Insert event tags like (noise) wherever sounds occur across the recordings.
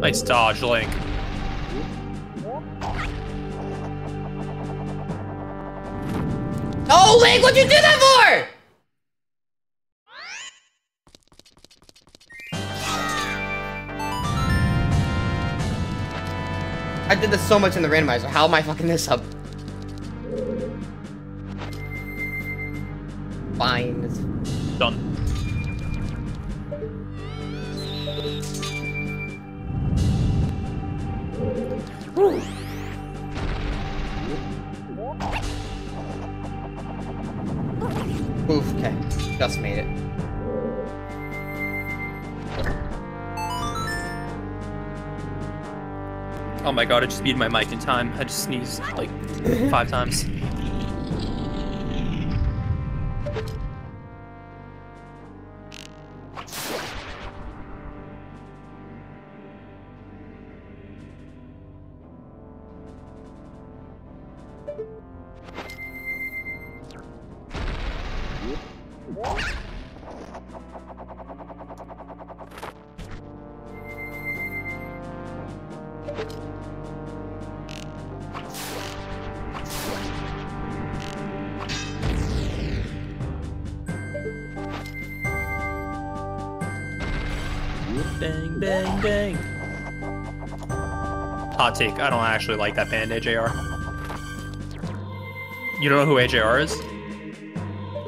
Nice dodge, Link. Oh, Link, what'd you do that for? I did this so much in the randomizer. How am I fucking this up? Fine. It's god, I just beat my mic in time. I just sneezed like five times. Hot I don't actually like that band, AJR. You don't know who AJR is?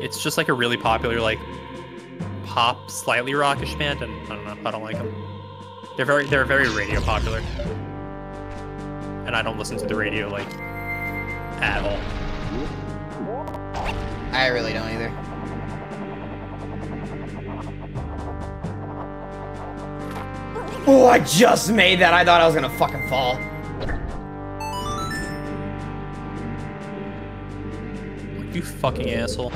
It's just like a really popular, like, pop, slightly rockish band, and I don't know, I don't like them. They're very, they're very radio popular. And I don't listen to the radio, like, at all. I really don't either. Oh, I just made that. I thought I was gonna fucking fall. You fucking asshole.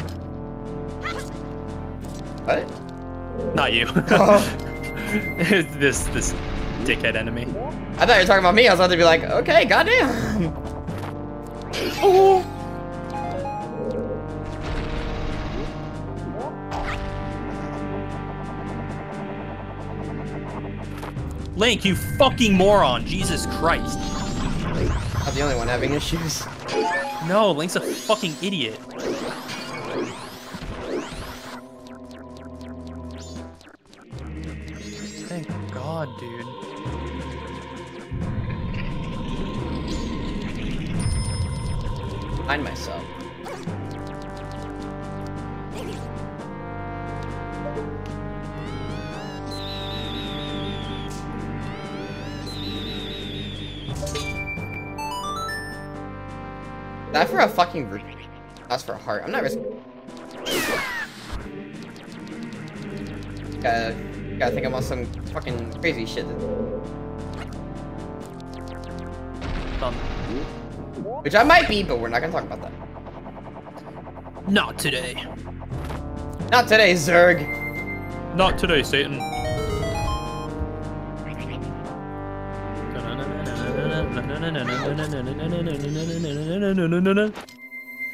What? Not you. Oh. (laughs) (laughs) this, this dickhead enemy. I thought you were talking about me. I was about to be like, okay, goddamn. Oh. Link, you fucking moron! Jesus Christ. I'm the only one having issues. No, Link's a fucking idiot. Thank God, dude. Find myself. That for a fucking. That's for a heart. I'm not risking. Gotta, gotta think I'm on some fucking crazy shit. Done. Which I might be, but we're not gonna talk about that. Not today. Not today, Zerg. Not today, Satan.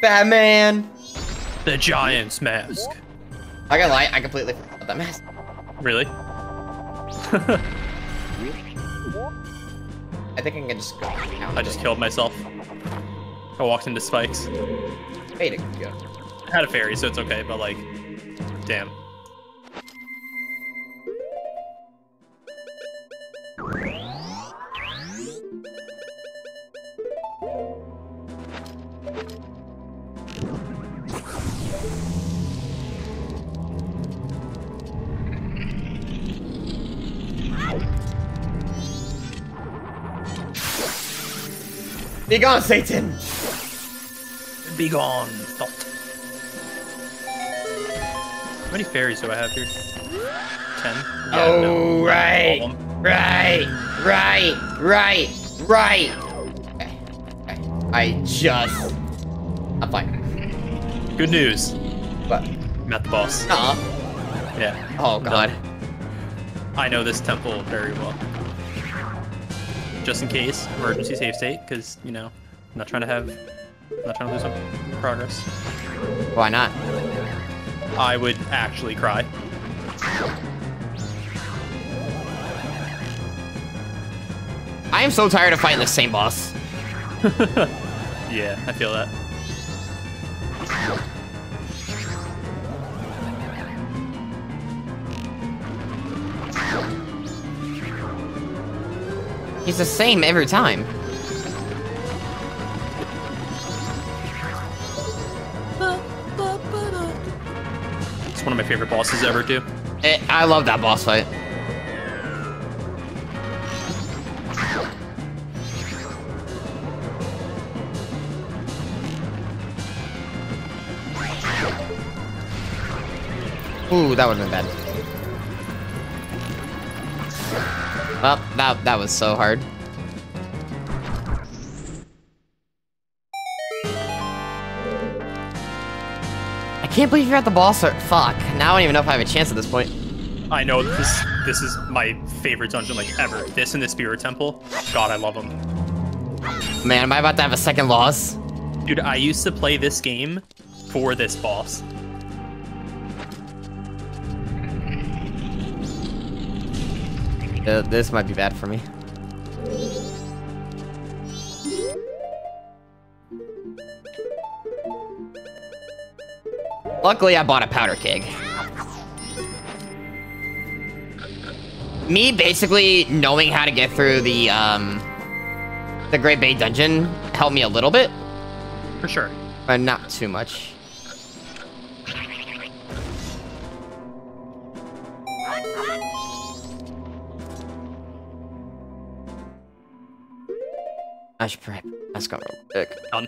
Batman. The Giant's Mask. I gotta lie, I completely forgot about that mask. Really? I think I can just go. I just killed myself. I walked into spikes. Way to go. I had a fairy, so it's okay, but like, damn. Be gone, Satan! Be gone, thought. How many fairies do I have here? Ten? Yeah, oh, no, right. all of them. Right, right, right, right. Okay, okay. I just. I'm fine. Good news. But. Met the boss. Uh Yeah. Oh, God. I know this temple very well just in case, emergency save state, because, you know, I'm not trying to have, I'm not trying to lose some progress. Why not? I would actually cry. I am so tired of fighting the same boss. (laughs) yeah, I feel that. He's the same every time. It's one of my favorite bosses ever, too. Eh, I love that boss fight. Ooh, that would have been bad. Well, that, that was so hard. I can't believe you're at the boss. Or, fuck. Now I don't even know if I have a chance at this point. I know this this is my favorite dungeon like ever. This and the Spirit Temple. God, I love them. Man, am I about to have a second loss? Dude, I used to play this game for this boss. Uh, this might be bad for me. Luckily, I bought a powder keg. Me basically knowing how to get through the, um, the Great Bay Dungeon helped me a little bit, For sure. but not too much. I should probably let's go real quick. Done.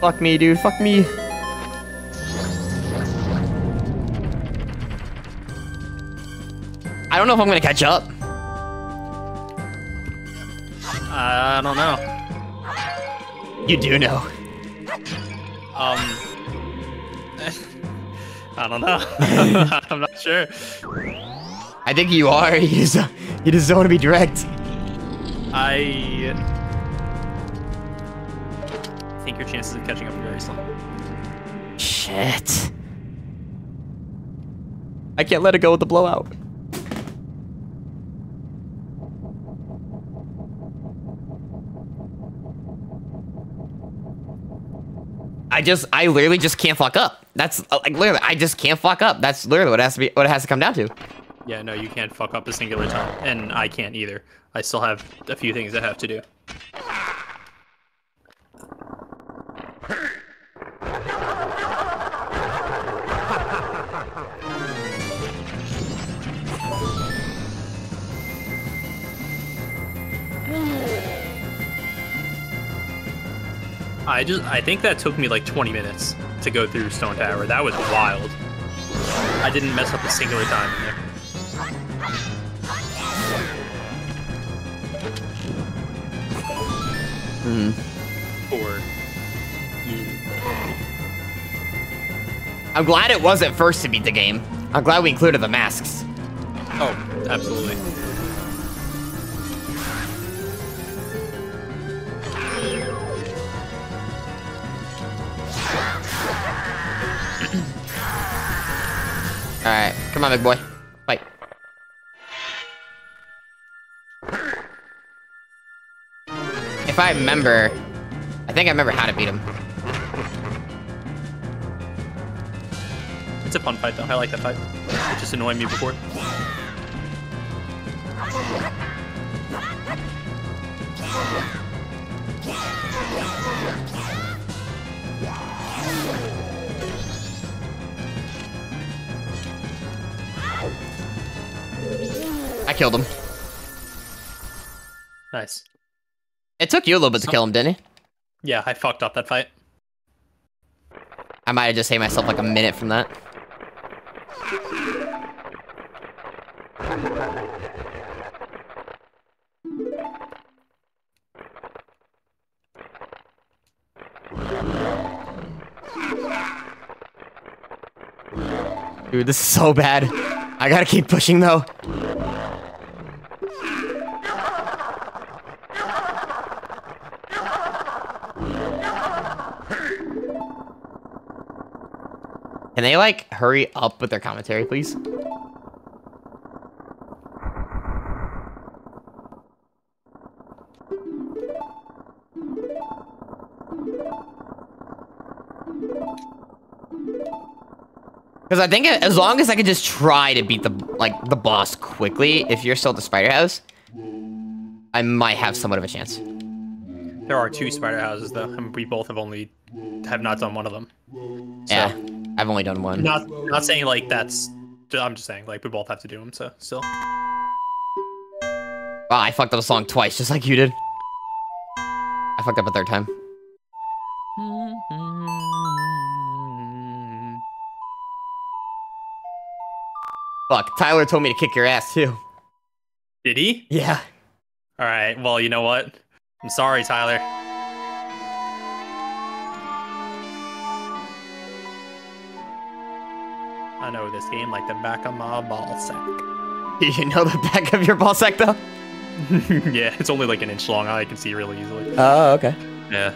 Fuck me, dude. Fuck me. I don't know if I'm gonna catch up. I don't know. You do know. Um, I don't know. (laughs) (laughs) I'm not sure. I think you are. (laughs) You just, you just don't want to be direct. I think your chances of catching up are very slim. Shit. I can't let it go with the blowout. I just, I literally just can't fuck up. That's uh, like literally, I just can't fuck up. That's literally what it has to be, what it has to come down to. Yeah, no, you can't fuck up a singular time, and I can't either. I still have a few things I have to do. I just I think that took me like 20 minutes to go through Stone Tower. That was wild. I didn't mess up a singular time in there. Mm-hmm. For you. I'm glad it wasn't first to beat the game. I'm glad we included the masks. Oh, absolutely. Alright, come on, big boy. Fight. If I remember, I think I remember how to beat him. It's a fun fight though. I like that fight. It just annoyed me before. Killed him. Nice. It took you a little bit to kill him, didn't it? Yeah, I fucked up that fight. I might have just saved myself like a minute from that. Dude, this is so bad. I gotta keep pushing though. Can they like hurry up with their commentary, please? Because I think as long as I can just try to beat the like the boss quickly, if you're still at the spider house, I might have somewhat of a chance. There are two spider houses though, and we both have only have not done one of them. So, Yeah, I've only done one. Not not saying like that's. I'm just saying like we both have to do them. So still. Wow, I fucked up a song twice, just like you did. I fucked up a third time. Fuck, Tyler told me to kick your ass too. Did he? Yeah. All right. Well, you know what? I'm sorry, Tyler. This game like the back of my ball sack. (laughs) You know the back of your ball sack though? (laughs) yeah, it's only like an inch long. I can see really easily. Oh, okay. Yeah.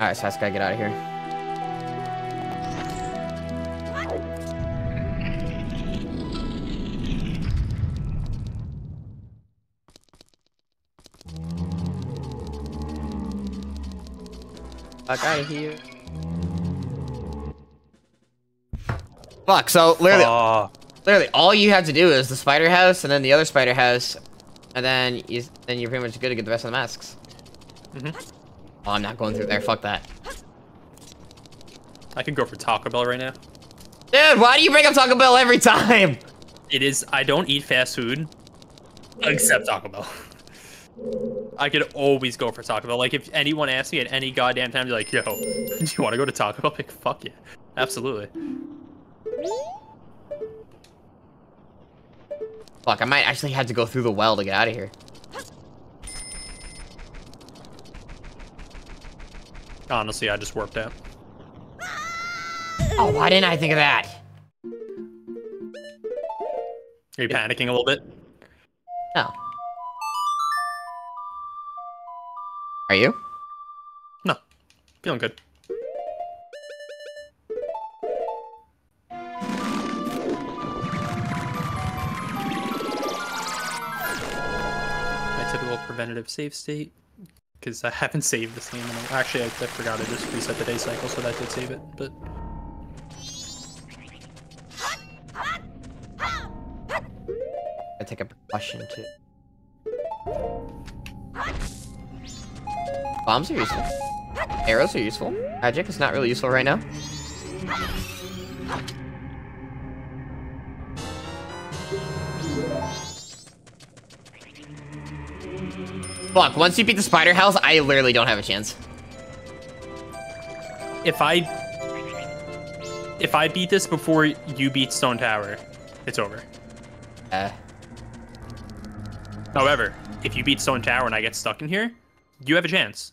Alright, so I just gotta get out of here. Fuck out of here. Fuck, so literally, Oh, literally all you have to do is the spider house and then the other spider house, and then you, then you're pretty much good to get the rest of the masks. Mhm. Oh, I'm not going through there. Fuck that. I could go for Taco Bell right now. Dude, why do you bring up Taco Bell every time? It is. I don't eat fast food, except Taco Bell. (laughs) I could always go for Taco Bell. Like if anyone asks me at any goddamn time, they're like, "Yo, (laughs) do you want to go to Taco Bell?" (laughs) Like, fuck yeah, absolutely. Fuck, I might actually have to go through the well to get out of here. Honestly, I just warped out. Oh, why didn't I think of that? Are you panicking a little bit? No. Are you? No, feeling good. My typical preventative save state, because I haven't saved this game. In a, actually, I, I forgot I just reset the day cycle, so that did save it. But I take a precaution too. Bombs are useful. Arrows are useful. Magic is not really useful right now. Fuck, once you beat the spider house, I literally don't have a chance. if I if I beat this before you beat Stone Tower, it's over. Uh, However, if you beat Stone Tower and I get stuck in here, you have a chance.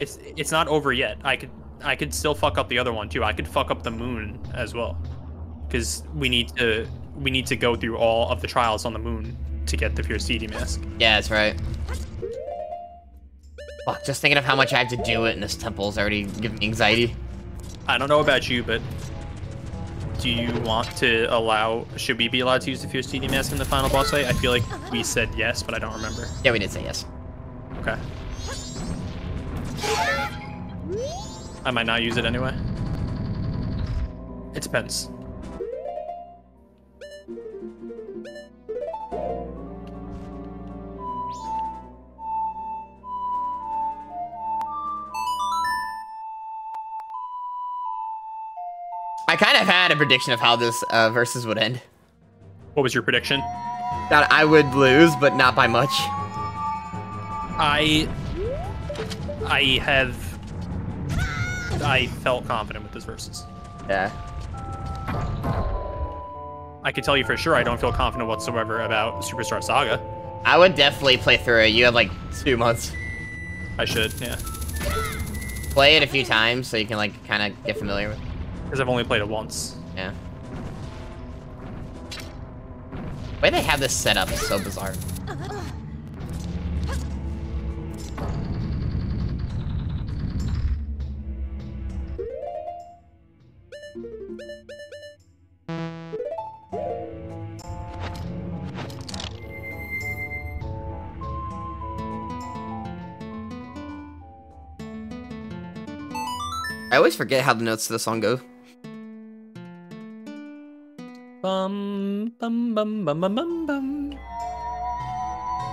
It's it's not over yet. I could I could still fuck up the other one too. I could fuck up the moon as well, because we need to we need to go through all of the trials on the moon to get the Fierce Deity mask. yeah, that's right. Fuck, just thinking of how much I have to do it in this temple is already giving me anxiety. I don't know about you, but do you want to allow? Should we be allowed to use the Fierce Deity mask in the final boss fight? I feel like we said yes, but I don't remember. Yeah, we did say yes. Okay. I might not use it anyway. It depends. I kind of had a prediction of how this uh, versus would end. What was your prediction? That I would lose, but not by much. I I have I felt confident with this versus. Yeah. I can tell you for sure I don't feel confident whatsoever about Superstar Saga. I would definitely play through it. You have like two months. I should, yeah. Play it a few times so you can like kind of get familiar with. it. Because I've only played it once. Yeah. The way they have this set up is so bizarre. Uh-huh. I always forget how the notes to the song go. Bum bum bum bum bum bum bum.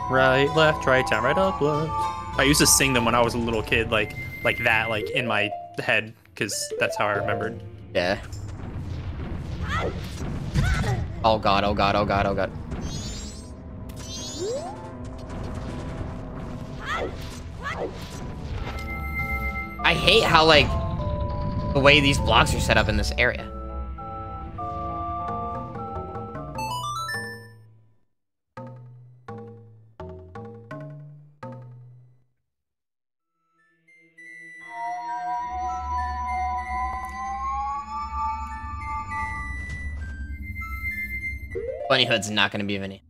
Right, left, right, down, right, up, left. I used to sing them when I was a little kid, like like that, like in my head, because that's how I remembered. Yeah. Oh god, oh god, oh god, oh god. I hate how, like, the way these blocks are set up in this area. Bunny Hood's not gonna be Vinny.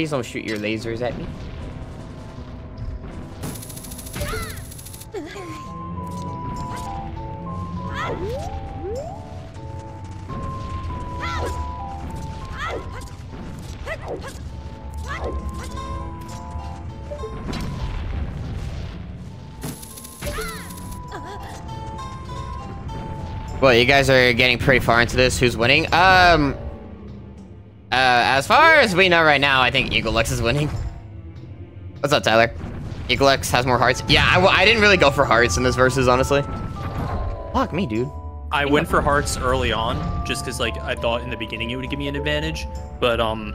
Please don't shoot your lasers at me. Well, you guys are getting pretty far into this. Who's winning? Um, uh, as far as we know right now, I think Eaglelux is winning. What's up, Tyler? Eaglelux has more hearts. Yeah, I, I didn't really go for hearts in this versus, honestly. Fuck me, dude. I went for hearts early on, just because like I thought in the beginning it would give me an advantage, but um,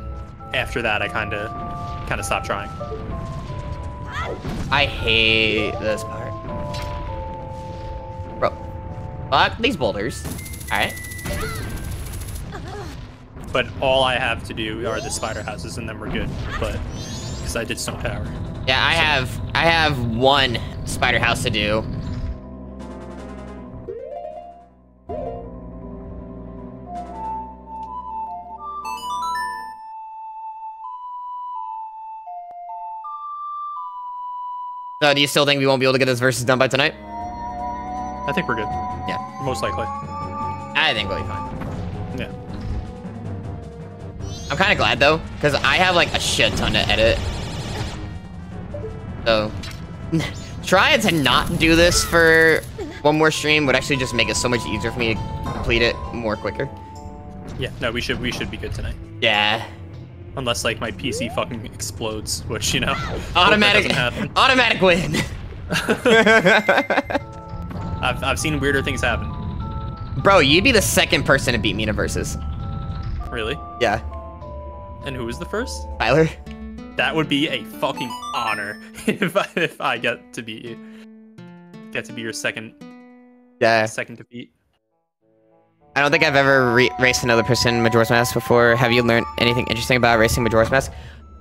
after that I kind of, kind of stopped trying. I hate this part. Bro, fuck these boulders. All right. But all I have to do are the spider houses, and then we're good. But because I did Stone Tower. Yeah, I have I have one spider house to do. So do you still think we won't be able to get this versus done by tonight? I think we're good. Yeah. Most likely. I think we'll be fine. Yeah. I'm kind of glad though, because I have like a shit ton to edit. So, (laughs) trying to not do this for one more stream would actually just make it so much easier for me to complete it more quicker. Yeah. No, we should we should be good tonight. Yeah. Unless like my PC fucking explodes, which you know. (laughs) Automatic, (laughs) automatic win. I've I've seen weirder things happen. Bro, you'd be the second person to beat me in a versus. Really? Yeah. And who was the first? Tyler. That would be a fucking honor (laughs) if I, if I get to beat you. Get to be your second. Yeah. Second defeat. I don't think I've ever raced another person Majora's Mask before. Have you learned anything interesting about racing Majora's Mask?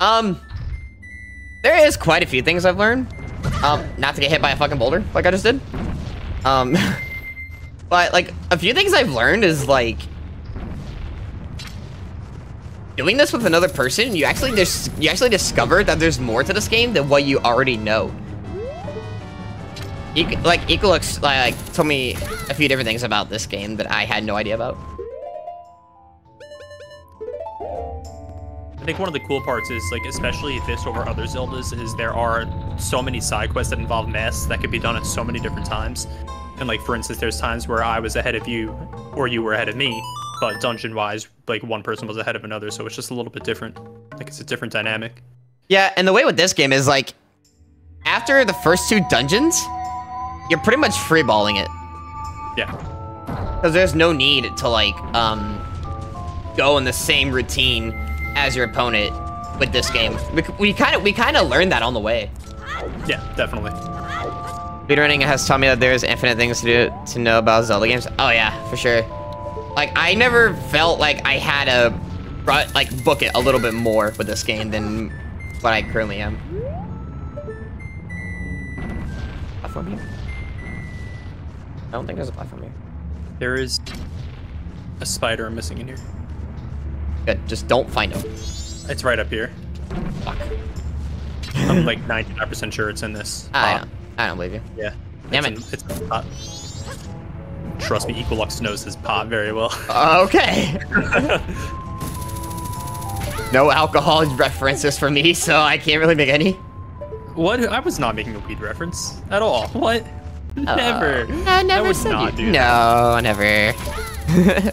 Um, there is quite a few things I've learned. Um, not to get hit by a fucking boulder like I just did. Um, (laughs) but like a few things I've learned is like doing this with another person. You actually you actually discover that there's more to this game than what you already know. E like Equilux like told me a few different things about this game that I had no idea about. I think one of the cool parts is like especially this over other Zeldas is there are so many side quests that involve masks that could be done at so many different times. And like for instance, there's times where I was ahead of you or you were ahead of me, but dungeon wise, like one person was ahead of another, so it's just a little bit different. Like it's a different dynamic. Yeah, and the way with this game is like after the first two dungeons, you're pretty much freeballing it. Yeah. Because there's no need to like um go in the same routine as your opponent with this game. We kind of we kind of learned that on the way. Yeah, definitely. Speedrunning has taught me that there's infinite things to do to know about Zelda games. Oh yeah, for sure. Like I never felt like I had a like book it a little bit more with this game than what I currently am. Platform here? I don't think there's a platform here. There is a spider missing in here. Good, just don't find him. It's right up here. Fuck. I'm like 99% sure it's in this. I don't, I don't believe you. Yeah. Damn it's it. In, it's top. Trust me, Equilux knows his pot very well. Okay. no alcohol references for me, so I can't really make any. what? I was not making a weed reference at all. What? Uh, Never. no, I never would said not you. No, never.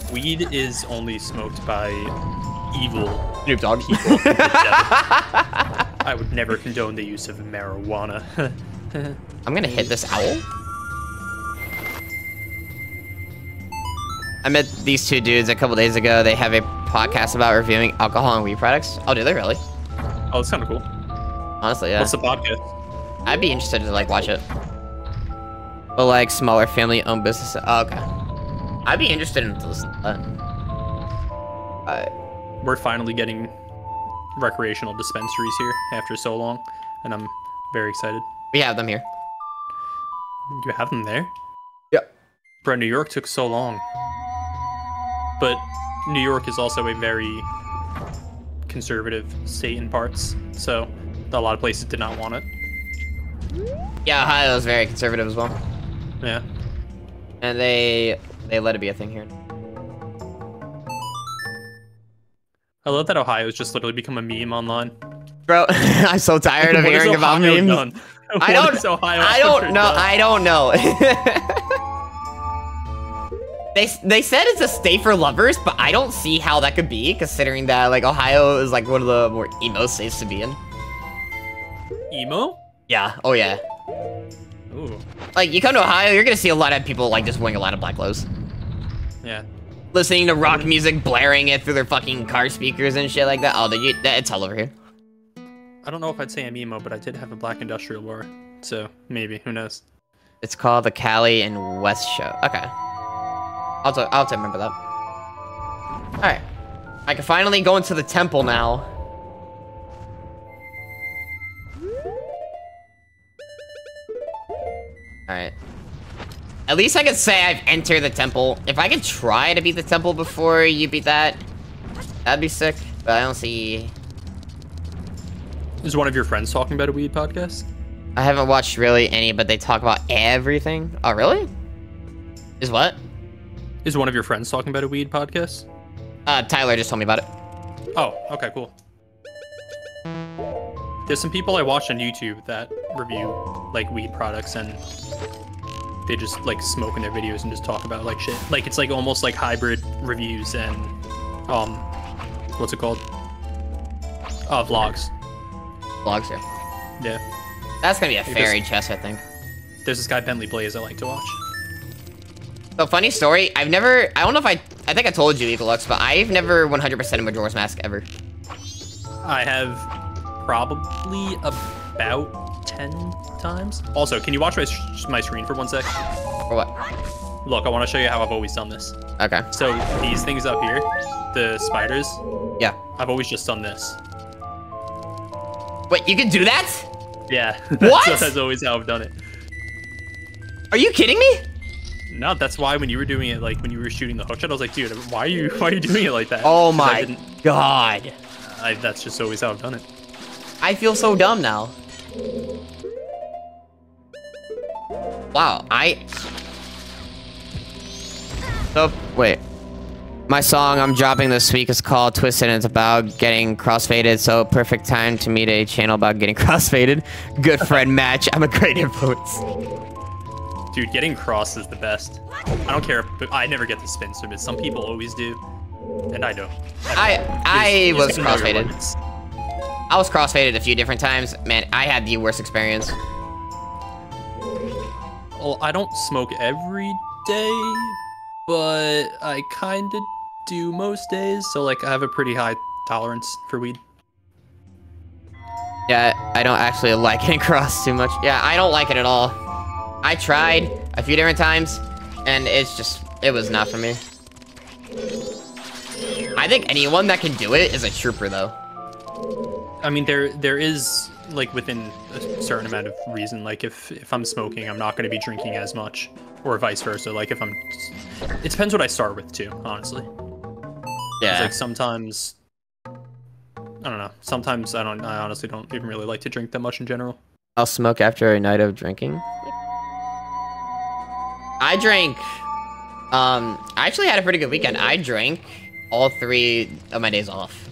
(laughs) Weed is only smoked by evil Snoop Dogg. people. with the devil. I would never condone the use of marijuana. (laughs) I'm gonna hit this owl. I met these two dudes a couple days ago. They have a podcast about reviewing alcohol and weed products. Oh, do they really? oh, that's kind of cool. Honestly, yeah. What's the podcast? I'd be interested to like watch it. But like smaller family-owned businesses. Oh, okay. I'd be interested in this. Uh, uh, We're finally getting recreational dispensaries here after so long, and I'm very excited. we have them here. You have them there? Yep. Bro, New York took so long. But New York is also a very conservative state in parts, so a lot of places did not want it. Yeah, Ohio is very conservative as well, Yeah. and they they let it be a thing here. I love that Ohio's just literally become a meme online. Bro, (laughs) I'm so tired of (laughs) hearing about Ohio memes. done? I (laughs) don't. has Ohio I don't know. done? I don't know. They they said it's a state for lovers, but I don't see how that could be, considering that like Ohio is like one of the more emo states to be in. Emo? Yeah. Oh yeah. Ooh. Like you come to Ohio, you're gonna see a lot of people like just wearing a lot of black clothes, Yeah. listening to rock music, blaring it through their fucking car speakers and shit like that. Oh, dude, you, that, it's all over here. I don't know if I'd say I'm emo, but I did have a black industrial bar. So maybe, who knows? It's called the Cali and West Show. Okay. I'll, I'll have to remember that. Alright. I can finally go into the temple now. Alright. At least I can say I've entered the temple. If I could try to beat the temple before you beat that, that'd be sick. But I don't see... Is one of your friends talking about a weed podcast? I haven't watched really any, but they talk about everything. Oh, really? Is what? Is one of your friends talking about a weed podcast? Uh, Tyler just told me about it. Oh, okay, cool. There's some people I watch on YouTube that review like weed products and they just like smoke in their videos and just talk about like shit. Like it's like almost like hybrid reviews and um what's it called? Uh vlogs. Vlogs yeah. Yeah. That's gonna be a fairy chest, I think. There's this guy Bentley Blaze I like to watch. So funny story. I've never. I don't know if I. I think I told you, Ecolux, but I've never 100% a Majora's Mask ever. I have probably about 10 times. Also, can you watch my, my screen for one sec? For what? Look, I want to show you how I've always done this. Okay. So these things up here, the spiders, Yeah. I've always just done this. Wait, you can do that? Yeah. (laughs) What? that's, that's always how I've done it. Are you kidding me? No, that's why when you were doing it, like when you were shooting the hook shot, I was like, dude, why are you why are you doing it like that? Oh my didn't- god. I, that's just always how I've done it. I feel so dumb now. Wow, I... So, wait. My song I'm dropping this week is called Twisted and it's about getting crossfaded, so perfect time to meet a channel about getting (laughs) crossfaded. Good friend match, I'm a great influence. Dude, getting cross is the best. I don't care, but I never get the spin but Some people always do, and I don't. I don't. I You just- was you just know your crossfaded. I was crossfaded a few different times. Man, I had the worst experience. Well, I don't smoke every day, but I kind of do most days. So like, I have a pretty high tolerance for weed. Yeah, I don't actually like (laughs) getting cross too much. Yeah, I don't like it at all. I tried a few different times, and it's just, it was not for me. I think anyone that can do it is a trooper, though. I mean, there there is like within a certain amount of reason. Like if if I'm smoking, I'm not going to be drinking as much, or vice versa. Like if I'm, it depends what I start with too. honestly. Yeah. like sometimes. I don't know. Sometimes I don't. I honestly don't even really like to drink that much in general. I'll smoke after a night of drinking. I drank Um, I actually had a pretty good weekend. I drank all three of my days off.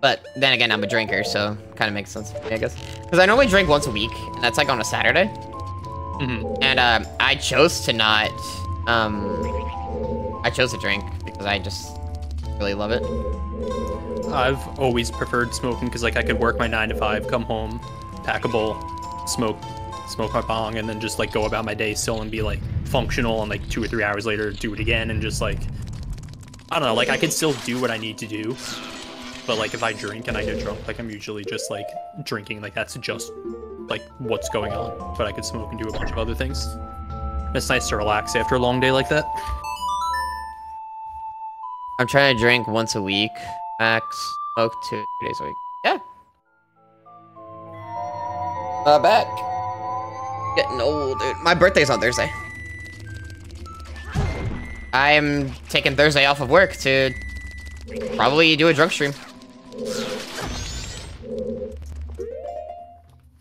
But then again, I'm a drinker, so kind of makes sense, I guess. Because I normally drink once a week, and that's like on a Saturday. Mhm. And um, I chose to not. Um, I chose to drink because I just really love it. I've always preferred smoking because like I could work my nine to five, come home, pack a bowl, smoke, smoke my bong, and then just like go about my day still and be like functional. And like two or three hours later, do it again and just like I don't know, like I could still do what I need to do. But like if I drink and I get drunk, like I'm usually just like drinking, like that's just like what's going on. But I could smoke and do a bunch of other things. It's nice to relax after a long day like that. I'm trying to drink once a week, max. Smoke two days a week. Yeah. Uh, back. Getting old, dude. My birthday's on Thursday. I am taking Thursday off of work to probably do a drunk stream.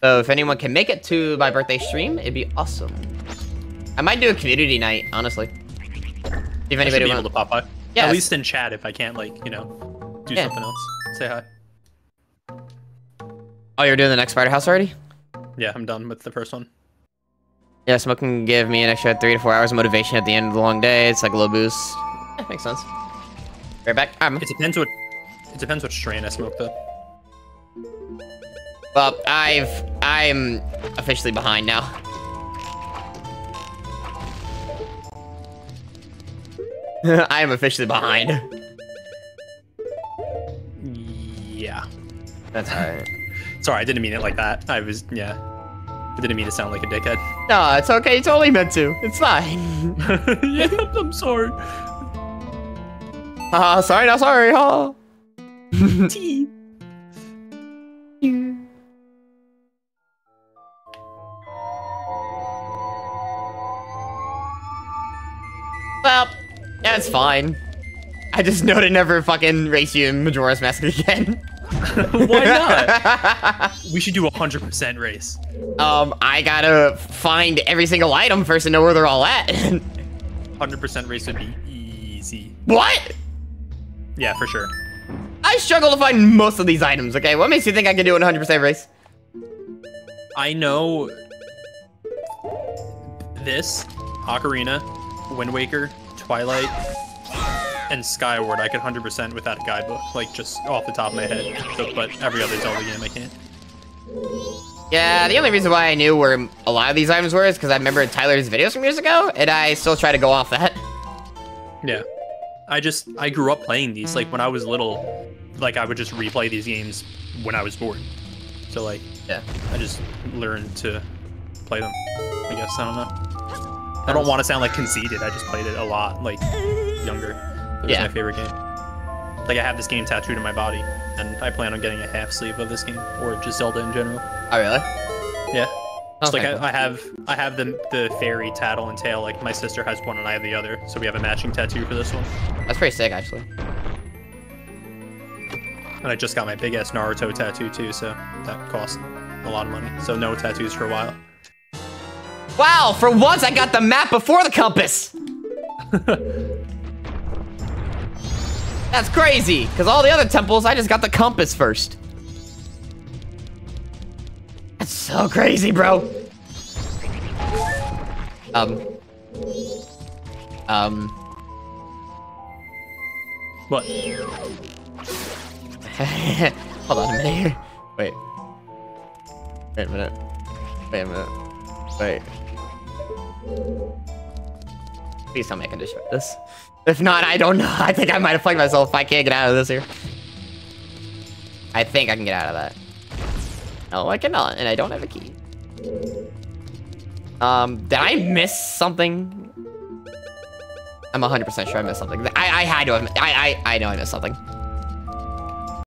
So if anyone can make it to my birthday stream, it'd be awesome. I might do a community night, honestly. If anybody wants. to pop by. Yes. At least in chat if I can't like, you know, do Yeah. something else. Say hi. Oh, you're doing the next Spider House already? Yeah, I'm done with the first one. Yeah, smoking can give me an extra three to four hours of motivation at the end of the long day. It's like a little boost. Yeah, makes sense. Right back. Um, It depends what it depends what strain I smoke though. well, I've I'm officially behind now. (laughs) I am officially behind. Yeah. That's alright. (laughs) Sorry, I didn't mean it like that. I was yeah. I didn't mean to sound like a dickhead. No, it's okay. It's only meant to. It's fine. (laughs) yeah, I'm sorry. Ah, sorry, not sorry. Huh? T. Well, that's fine. I just know to never fucking race you in Majora's Mask again. (laughs) (laughs) Why not? We should do a hundred percent race. um, I gotta find every single item first to know where they're all at. (laughs) Hundred percent race would be easy. what? Yeah, for sure. I struggle to find most of these items, okay? What makes you think I can do an 100% race? I know this, Ocarina, Wind Waker, Twilight, and Skyward I could 100% without a guidebook, like just off the top of my head. So, but every other Zelda game I can't. Yeah, the only reason why I knew where a lot of these items were is because I remember Tyler's videos from years ago, and I still try to go off that. Yeah. I just, I grew up playing these. Like when I was little, like I would just replay these games when I was bored. So like, Yeah. I just learned to play them. I guess, I don't know. I don't want to sound like conceited. I just played it a lot, like younger. Was Yeah. my favorite game. Like I have this game tattooed on my body, and I plan on getting a half sleeve of this game, or just Zelda in general. Oh, really? Yeah. Just Okay, like. I, I have, I have the the fairy Tatl and Tael. Like my sister has one, and I have the other. So we have a matching tattoo for this one. That's pretty sick, actually. And I just got my big ass Naruto tattoo too, so that cost a lot of money. So no tattoos for a while. Wow, for once I got the map before the compass! (laughs) That's crazy, because all the other temples, I just got the compass first. That's so crazy, bro. Um. Um. What? (laughs) Hold on a minute here. Wait. Wait a minute. Wait a minute. Wait. Please tell me I can destroy this. If not, I don't know. (laughs) I think I might have fucked myself if I can't get out of this here. I think I can get out of that. No, I cannot, and I don't have a key. Um, did I miss something? I'm 100% sure I missed something. I, I had to have, I, I, I know I missed something.